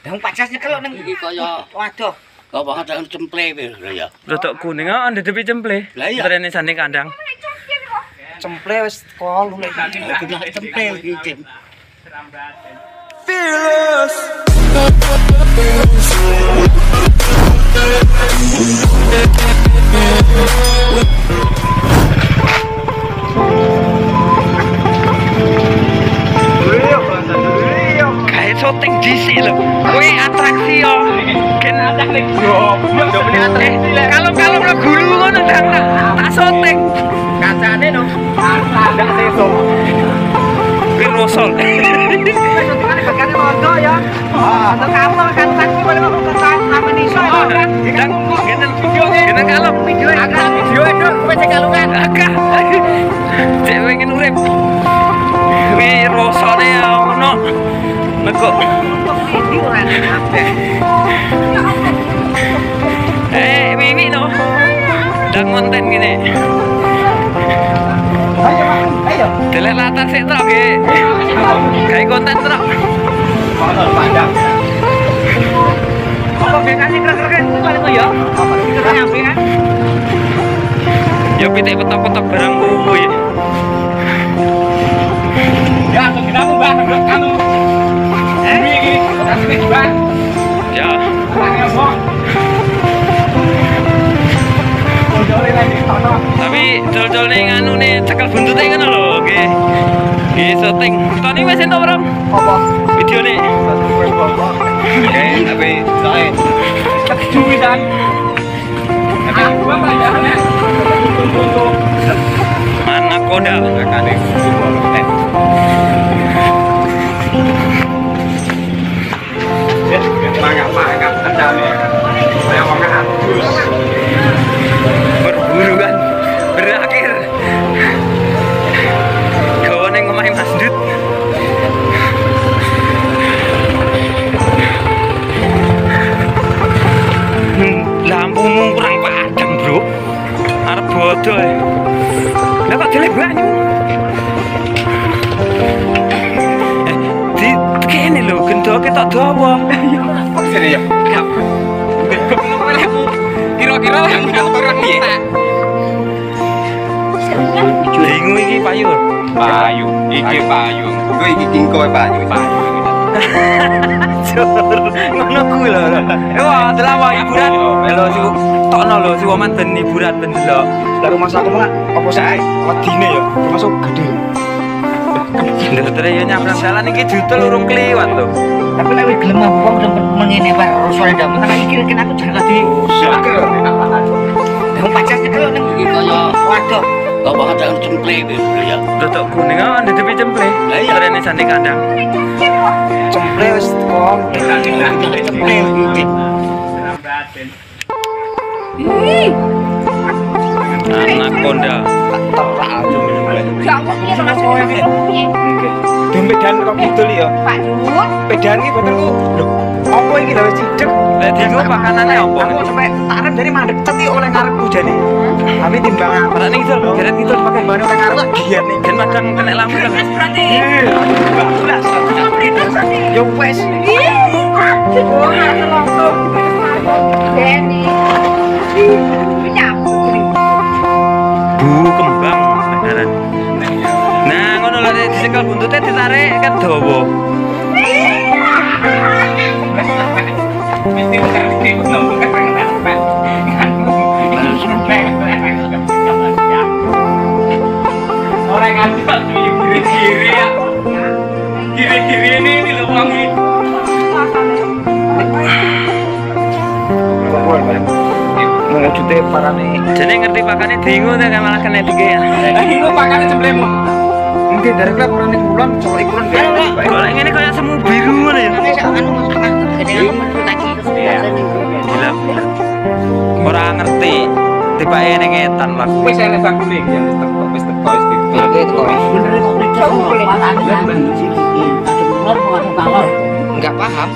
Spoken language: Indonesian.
Dang pacas nyekel nang iki kaya waduh. Kok pacas dang cemple ya. Rodok kuning ah, kok ndek tepi cemple. Trene sane kandang. Cemple wis kol nek cemple iki. Fearless. Dhisik lho. Kuwi atraksi yo. Eh, kalau kalau lo gulu ngono ndang tak tak syuting. Kacane no. Ada sesuk. Kuwi rosol. Syutingane bagane mondo ya. Ah, untuk kamu kan kan boleh mau ke sama iso ya kan. Ndang genen genen kalau Video agak video itu kowe cek kalungan. agak. Cek pengen urip. Kuwi rosone ono. Video kan. Eh, Mimi no. Konten gini. Ayo. Ayo. Delek latar. Kayak konten kira-kira itu paling? Apa nyampe kan? Ya pitik petok-petok barang Nggih syuting. Toni wis entuk ora? Apa? Video nih. Oke, tapi saya cuci dan Aku apa ya? Bodoh. ya. Lah kok delek banyu? Eh, di kene lho, gendoke tok dawa. Sini ya. Kira-kira yang ngaturan piye? Bingung iki payu. Payu, iki payung. Kuwi iki kingko payu. Payu. Ngono kuwi lho. Wah, delok wah hiburan. Lho tokno lho si Waman ben hiburan ben delok. Dari rumah aku mah apa sih? Wedine ya, termasuk gede. Dokter yo nyabrang dalan iki jutul urung kliwat lho. Tapi nek gelem wong udah mengene wae rusole ndak menang iki kan aku jangan di Dang pacas nyekel nang Iki kaya waduh. apa kadang cemple piye lho ya. Rodok kuning kok ande depi cemple. Lah iya. Sane kandang. Cemple wis kol. Cemple iki. Anak. Dombedan kok gitu ya. Pak Jun. Pedan iki botenku. Lho, apa iki lho cidek? Lah dingo pakanane opo? Aku sampai tarep dari mandek cet iki oleh ngarepku jane. Tapi timbangan Ora ning ngidul, geret ngidul pakai Timbangan oleh ngarep giat nih. Kena lampu kan. Berarti. Bu kembang beneran. Nah, ngono lho nek disekel buntute ditarik kan dawa. Orang ngajak kiri-kiri ya. Kiri-kiri ini ini loh Bang. ini. Mewujudnya parane Jadi ngerti pakane ta kan malah kena dike ya. Eh, ini makannya sebelummu. Mungkin dari klub parane kulon, colok ikuran gak Kalau ngene kaya semu biru ngono ya. Iya. Gila. Ora ngerti. Tibake ning etan lah. Wis saya lebar kuning ya, wis teko wis teko wis teko. Enggak paham.